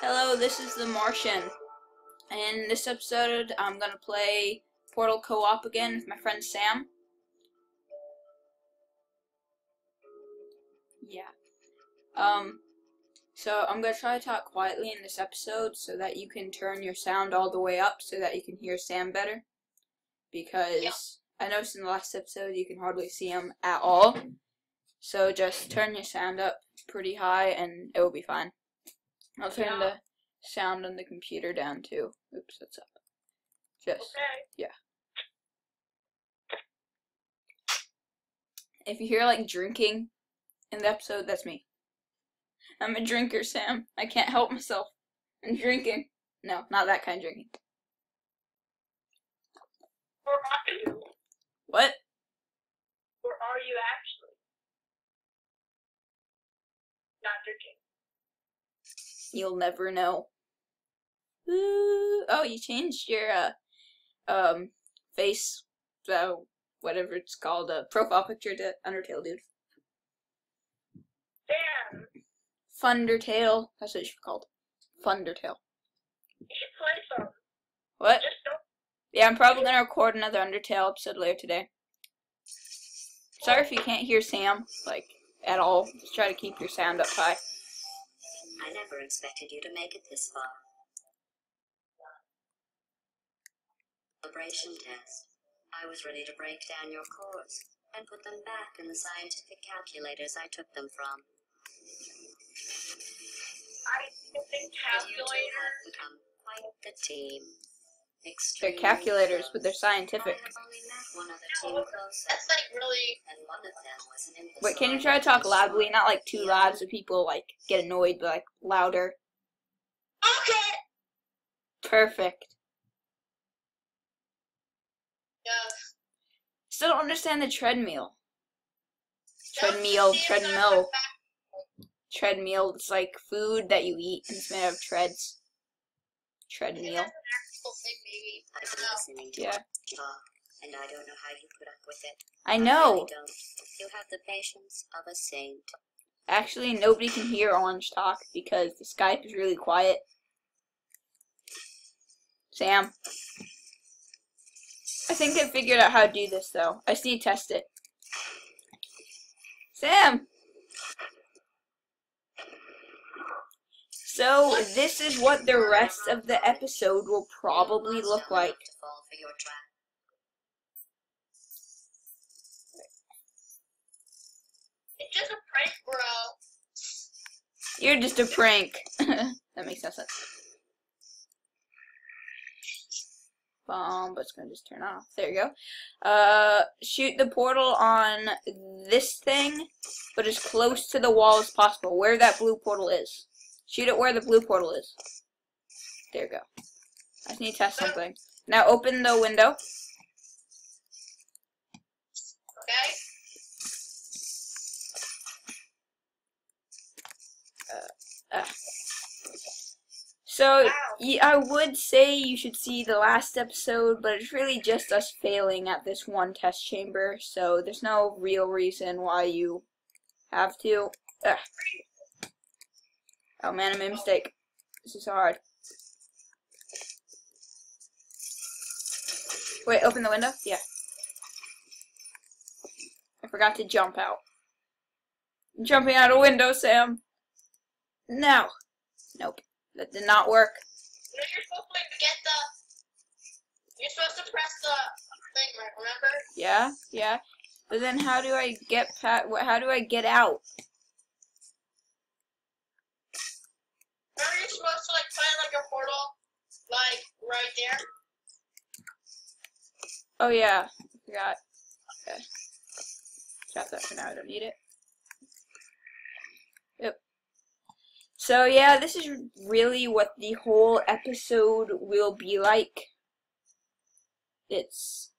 Hello, this is the Martian. In this episode, I'm gonna play Portal Co-op again with my friend Sam. Yeah. Um, so I'm gonna try to talk quietly in this episode so that you can turn your sound all the way up so that you can hear Sam better. Because Yeah. I noticed in the last episode you can hardly see him at all. So just turn your sound up pretty high and it will be fine. I'll turn the sound on the computer down too. Oops, that's up. Just Okay. Yeah. If you hear like drinking in the episode, that's me. I'm a drinker, Sam. I can't help myself. I'm drinking. No, not that kind of drinking. Or are you? What? Or are you actually? Not drinking. You'll never know. Ooh. Oh, you changed your uh, um face, uh, whatever it's called, uh, profile picture to Undertale, dude. Damn. Fundertale. That's what called. Fundertale. You should play some. What? Yeah, I'm probably gonna record another Undertale episode later today. Sorry if you can't hear Sam, like, at all. Just try to keep your sound up high. I never expected you to make it this far. Calibration test. I was ready to break down your cores and put them back in the scientific calculators I took them from. I think But you two have become quite the team. They're calculators, but they're scientific. have only met one other team No, closer, That's like really. and one of them was an imbecile. Wait, can you try to talk loudly? Not like too loud so people, like, get annoyed, but, like, louder. Okay. Perfect. Yeah. Still don't understand the treadmill. Treadmill, treadmill, on the back. treadmill. It's like food that you eat and it's made out of treads. Treadmill. Thing, maybe. I know. listening to Yeah. talk, and I don't know how you put up with it. I really don't. You have the patience of a saint. Actually, nobody can hear Orange talk because the Skype is really quiet. Sam. I think I figured out how to do this, though. I just need to test it. Sam! So, this is what the rest of the episode will probably look like. have to fall for your trap. It's just a prank, bro. You're just a prank. that makes no sense. Bomb, but it's gonna just turn off. There you go. Uh, shoot the portal on this thing, but as close to the wall as possible, where that blue portal is. Shoot it where the blue portal is. There you go. I just need to test something. Now open the window. Okay. Uh, uh. So, Wow. y- I would say you should see the last episode, but it's really just us failing at this one test chamber, so there's no real reason why you have to. Ugh. Oh man, I made a mistake. This is hard. Wait, open the window? Yeah. I forgot to jump out. I'm jumping out a window, Sam. No. Nope. That did not work. Know, you're supposed to get the. You're supposed to press the thing, right? Remember? Yeah, yeah. But then how do I get pat? How do I get out? Remember, you're supposed to like find like a portal, like right there. Oh yeah, I forgot. Okay. Drop that for now. I don't need it. Yep. So yeah, this is really what the whole episode will be like. It's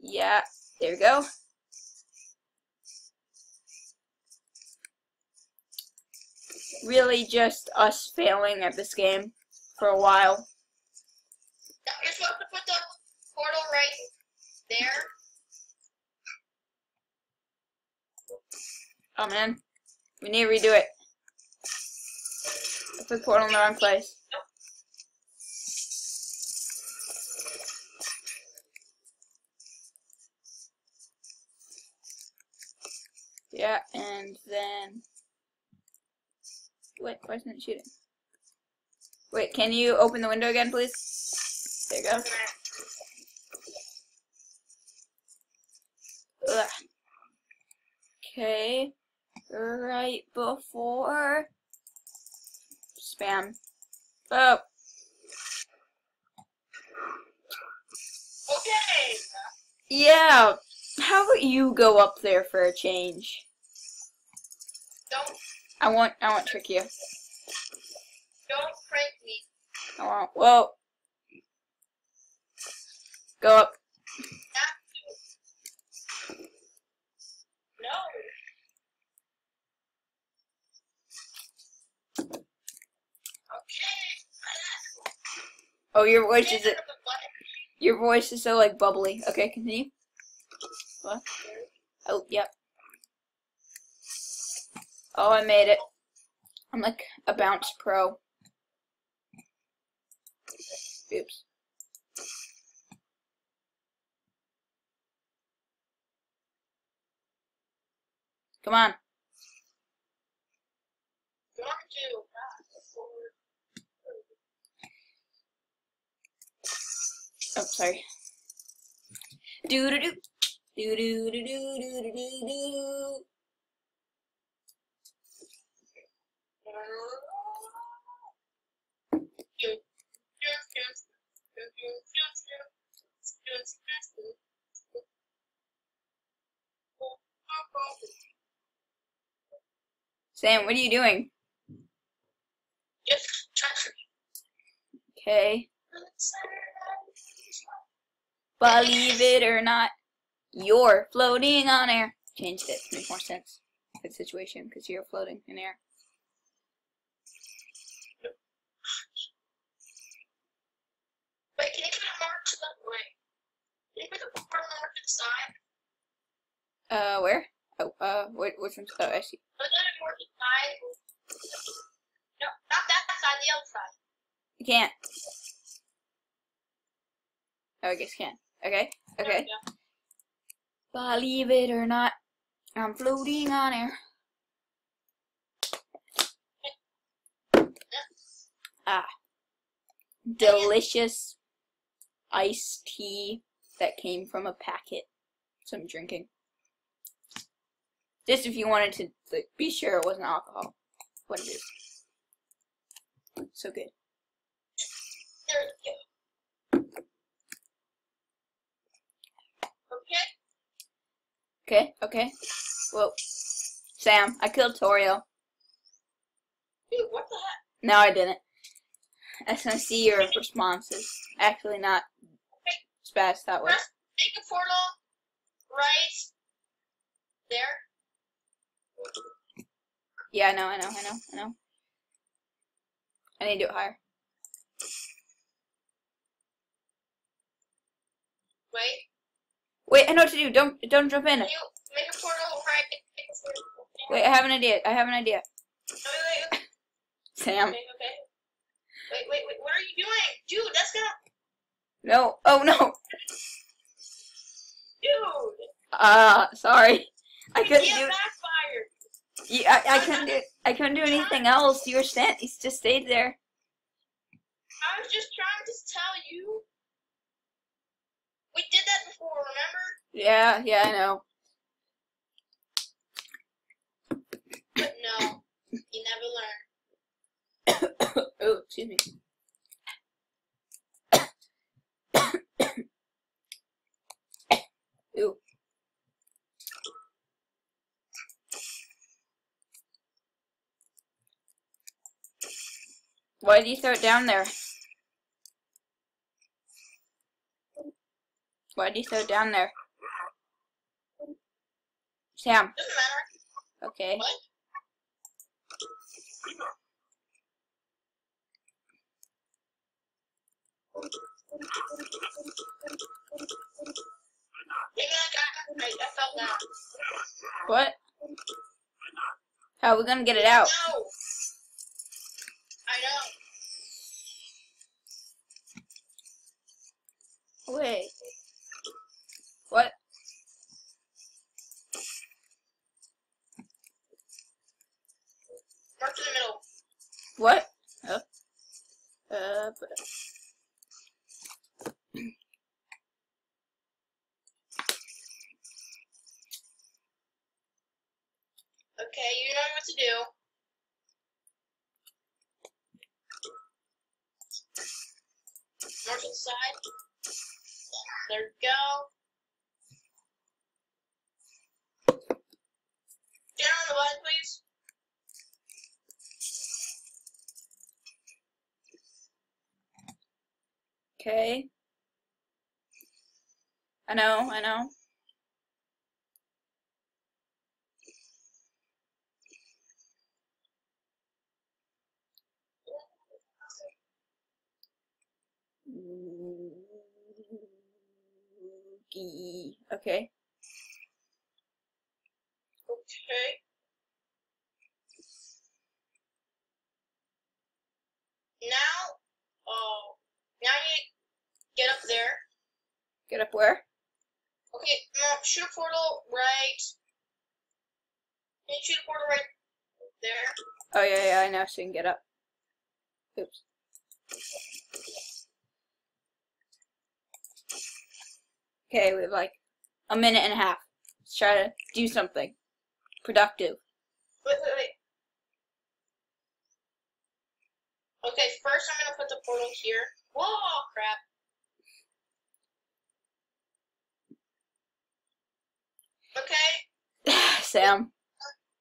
yeah. There we go. Really, just us failing at this game for a while. You're supposed to put the portal right there. Oh man, we need to redo it. put the portal in the wrong place. Yeah, and then wait, why isn't it shooting? Wait, can you open the window again, please? There you go. Ugh. Okay, right before spam. Oh, Okay. yeah. How about you go up there for a change? Don't I want, I want trick you. don't prank me. I want. Whoa. Go up. No. Okay. Oh, your voice is button. your voice is so like bubbly. Okay, continue. What? Oh, yep. Oh, I made it. I'm like a bounce pro. Oops. Come on. Oh, sorry. Do do do. Do do do do do do do. Sam, what are you doing? Okay. Believe it or not, you're floating on air. Change this. Make more sense the situation because you're floating in air. Wait, can you put a mark to the way? Can you put a mark to the side? Uh, where? Oh, uh, which, which one's? Oh, I see. Put it more to the side. No, not that side, the other side. You can't. Oh, I guess you can. Okay. Okay. Believe it or not, I'm floating on air. Ah. Delicious iced tea that came from a packet. So I'm drinking. Just if you wanted to like, be sure it wasn't alcohol. What it is. So good. There we go. Okay. Okay, okay. Well, Sam, I killed Toriel. Dude, what the heck? No, I didn't. I to see your responses. Actually, not spaz that way. Make a portal right there. Yeah, I know, I know, I know, I know. I need to do it higher. Wait. Wait, I know what to do. Don't don't jump in. Can you make a portal right? Make a portal. Wait, I have an idea. I have an idea. Wait, wait, wait. Sam. Okay, okay. Wait, wait, wait. What are you doing? Dude, that's gonna. No. Oh no. Dude! Uh, sorry. I couldn't do. backfired! Yeah, I, I couldn't do. I couldn't do anything else. You were stand. You just stayed there. I was just trying to tell you. We did that before, remember? Yeah, yeah, I know. But no, you never learn. oh, excuse me. Ooh. Why did you throw it down there? Why did you throw it down there? Sam. Doesn't matter. Okay. What? What? How are we gonna get it out? No! I know. Wait. Mark side. There we go. Down on the button, please. okay. I know, I know. Okay. Okay. Now, oh, now you get up there. Get up where? Okay, no, shoot a portal right. Can you shoot a portal right there? Oh yeah, yeah, I know. So you can get up. Oops. Okay, we have like a minute and a half. Let's try to do something productive. Wait, wait, wait. Okay, first I'm gonna put the portal here. Whoa, crap. Okay, Sam.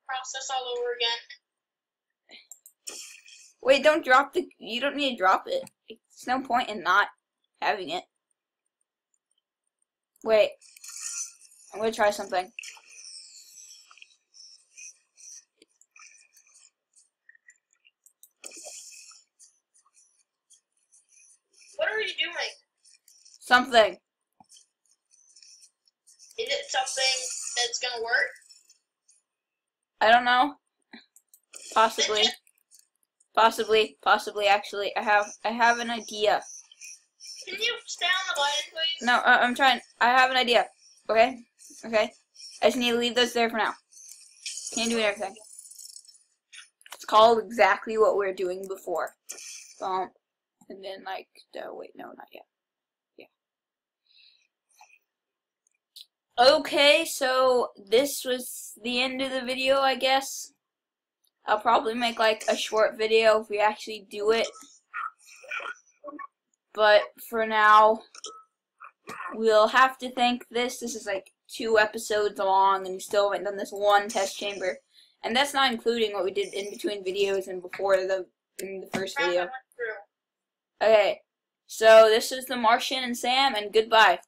process all over again. Wait, don't drop the. You don't need to drop it. It's no point in not having it. Wait. I'm gonna try something. What are you doing? Something. Is it something that's gonna work? I don't know. Possibly. Possibly. Possibly. Actually, I have. I have an idea. Can you stay on the button, please? No, uh, I'm trying. I have an idea. Okay. Okay. I just need to leave those there for now. Can't do everything. It's called exactly what we are doing before. And then like, uh, wait, no, not yet. Yeah. Okay, so this was the end of the video, I guess. I'll probably make like a short video if we actually do it. But for now, we'll have to thank this. This is like two episodes long, and we still haven't done this one test chamber. And that's not including what we did in between videos and before the in the first video. Okay, so this is the Martian and Sam, and goodbye.